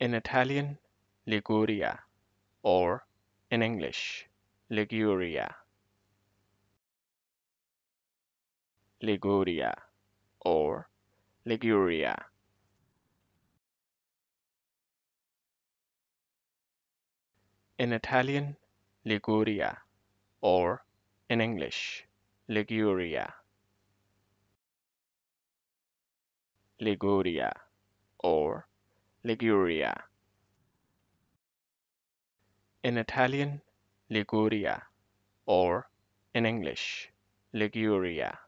In Italian, Liguria, or in English, Liguria. Liguria, or Liguria. In Italian, Liguria, or in English, Liguria. Liguria, or Liguria. In Italian, Liguria, or in English, Liguria.